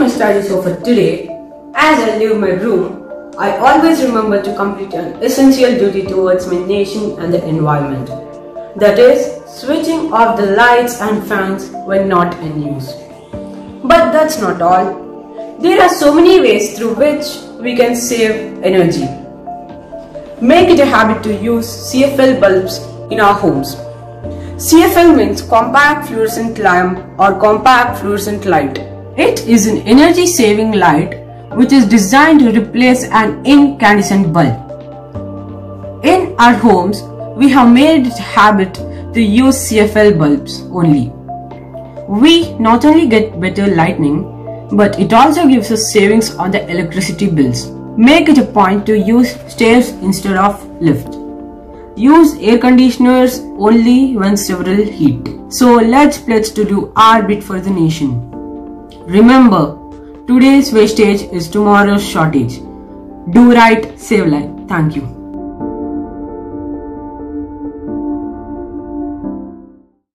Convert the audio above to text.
my study sofa today, as I leave my room, I always remember to complete an essential duty towards my nation and the environment. That is, switching off the lights and fans when not in use. But that's not all. There are so many ways through which we can save energy. Make it a habit to use CFL bulbs in our homes. CFL means compact fluorescent lamp or compact fluorescent light. It is an energy saving light which is designed to replace an incandescent bulb. In our homes, we have made it habit to use CFL bulbs only. We not only get better lighting, but it also gives us savings on the electricity bills. Make it a point to use stairs instead of lift. Use air conditioners only when several heat. So let's pledge to do our bit for the nation. Remember, today's wastage is tomorrow's shortage. Do right, save life. Thank you.